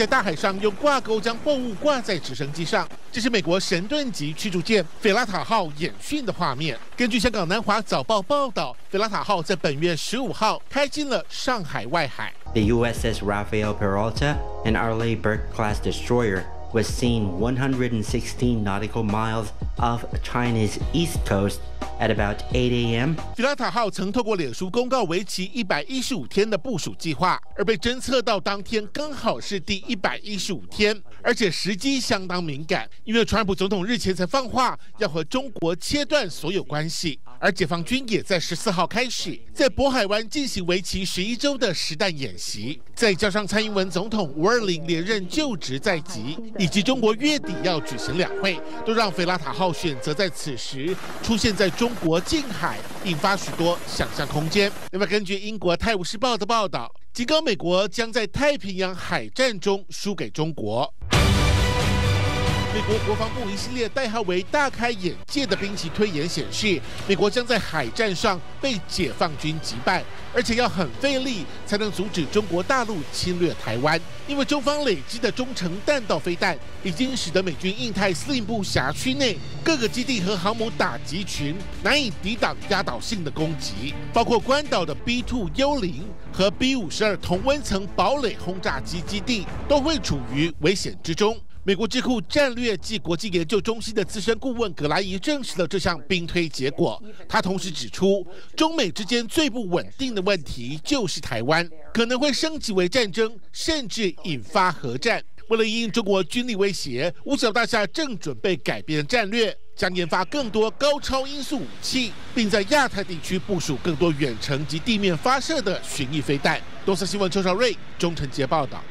在大海上用挂钩将货物挂在直升机上，这是美国神盾级驱逐舰“菲拉塔号”演训的画面。根据香港南华早报报道，“菲拉塔号”在本月十五号开进了上海外海。The USS Rafael Peralta, an early Burke-class destroyer. Was seen 116 nautical miles of China's east coast at about 8 a.m. 菲拉塔号曾透过脸书公告为期一百一十五天的部署计划，而被侦测到当天刚好是第一百一十五天，而且时机相当敏感，因为川普总统日前才放话要和中国切断所有关系，而解放军也在十四号开始在渤海湾进行为期十一周的实弹演习，再加上蔡英文总统五二零连任就职在即。以及中国月底要举行两会，都让菲拉塔号选择在此时出现在中国近海，引发许多想象空间。那么，根据英国《泰晤士报》的报道，警告美国将在太平洋海战中输给中国。美国国防部一系列代号为“大开眼界”的兵棋推演显示，美国将在海战上被解放军击败，而且要很费力才能阻止中国大陆侵略台湾。因为中方累积的中程弹道飞弹，已经使得美军印太司令部辖区内各个基地和航母打击群难以抵挡压倒性的攻击，包括关岛的 B-2 幽灵和 B-52 同温层堡垒轰炸机基地，都会处于危险之中。美国智库战略暨国际研究中心的资深顾问葛莱伊证实了这项兵推结果。他同时指出，中美之间最不稳定的问题就是台湾，可能会升级为战争，甚至引发核战。为了应中国军力威胁，五角大厦正准备改变战略，将研发更多高超音速武器，并在亚太地区部署更多远程及地面发射的巡弋飞弹。东森新闻邱少瑞、钟成杰报道。